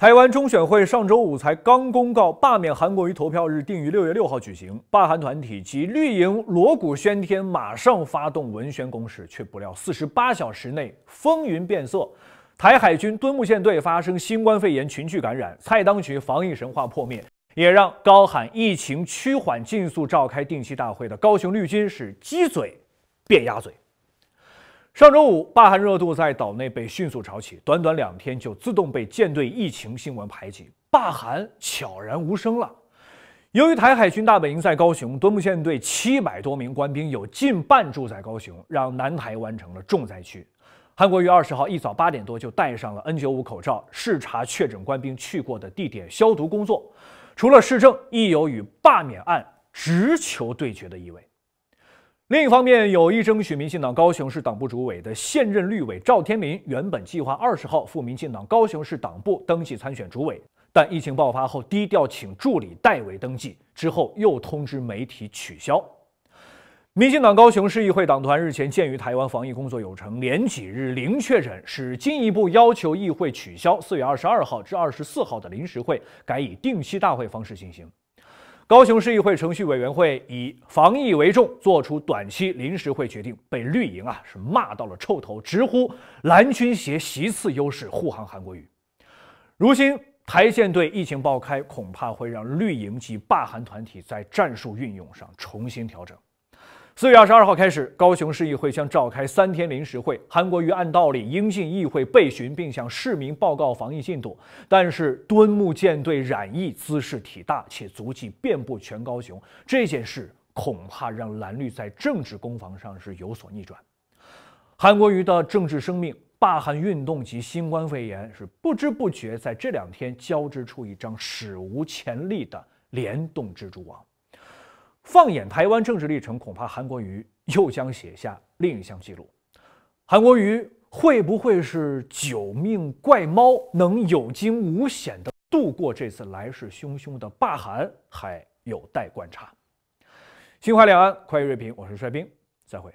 台湾中选会上周五才刚公告，罢免韩国瑜投票日定于六月六号举行。罢韩团体及绿营锣鼓喧天，马上发动文宣攻势，却不料四十八小时内风云变色，台海军敦睦舰队发生新冠肺炎群聚感染，蔡当局防疫神话破灭，也让高喊疫情趋缓、尽速召开定期大会的高雄绿军是鸡嘴变鸭嘴。上周五，罢韩热度在岛内被迅速炒起，短短两天就自动被舰队疫情新闻排挤，罢韩悄然无声了。由于台海军大本营在高雄，敦睦舰队七百多名官兵有近半住在高雄，让南台湾成了重灾区。韩国于二十号一早八点多就戴上了 N95 口罩，视察确诊官兵去过的地点消毒工作。除了市政，亦有与罢免案直球对决的意味。另一方面，有意争取民进党高雄市党部主委的现任绿委赵天麟，原本计划二十号赴民进党高雄市党部登记参选主委，但疫情爆发后低调请助理代为登记，之后又通知媒体取消。民进党高雄市议会党团日前鉴于台湾防疫工作有成，连几日零确诊，是进一步要求议会取消四月二十二号至二十四号的临时会，改以定期大会方式进行。高雄市议会程序委员会以防疫为重，做出短期临时会决定，被绿营啊是骂到了臭头，直呼蓝军携席次优势护航韩国瑜。如今台舰队疫情爆开，恐怕会让绿营及霸韩团体在战术运用上重新调整。四月二十二号开始，高雄市议会将召开三天临时会。韩国瑜按道理应进议会备询，并向市民报告防疫进度。但是敦睦舰队染疫姿势体大，且足迹遍布全高雄，这件事恐怕让蓝绿在政治攻防上是有所逆转。韩国瑜的政治生命、罢韩运动及新冠肺炎，是不知不觉在这两天交织出一张史无前例的联动蜘蛛网。放眼台湾政治历程，恐怕韩国瑜又将写下另一项记录。韩国瑜会不会是九命怪猫，能有惊无险的度过这次来势汹汹的罢韩，还有待观察。新华两岸，快意锐评，我是帅兵，再会。